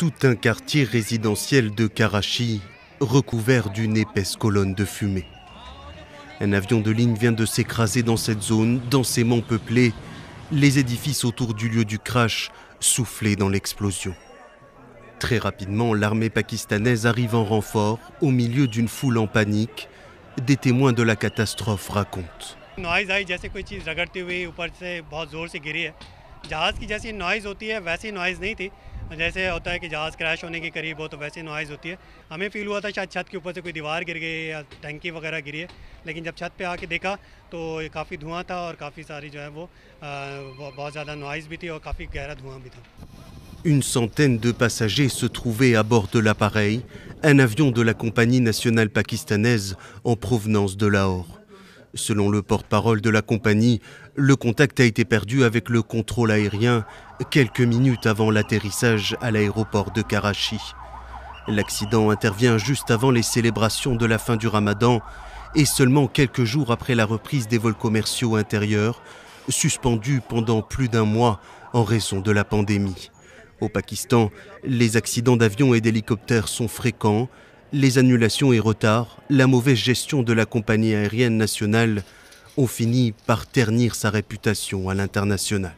Tout un quartier résidentiel de Karachi recouvert d'une épaisse colonne de fumée. Un avion de ligne vient de s'écraser dans cette zone, densément peuplée, les édifices autour du lieu du crash soufflés dans l'explosion. Très rapidement, l'armée pakistanaise arrive en renfort au milieu d'une foule en panique. Des témoins de la catastrophe racontent. जैसे होता है कि जहाज़ क्रैश होने के करीब हो तो वैसे नॉइज़ होती है हमें फील हुआ था शायद छत के ऊपर से कोई दीवार गिर गई या टंकी वगैरह गिरी है लेकिन जब छत पे आके देखा तो काफ़ी धुआं था और काफ़ी सारी जो है वो, वो बहुत ज़्यादा नॉइज़ भी थी और काफ़ी गहरा धुआं भी था Une centaine de passagers se trouvaient à bord de l'appareil, un avion de la compagnie nationale pakistanaise en provenance de Lahore. Selon le porte-parole de la compagnie, le contact a été perdu avec le contrôle aérien quelques minutes avant l'atterrissage à l'aéroport de Karachi. L'accident intervient juste avant les célébrations de la fin du ramadan et seulement quelques jours après la reprise des vols commerciaux intérieurs, suspendus pendant plus d'un mois en raison de la pandémie. Au Pakistan, les accidents d'avions et d'hélicoptères sont fréquents, les annulations et retards, la mauvaise gestion de la compagnie aérienne nationale ont fini par ternir sa réputation à l'international.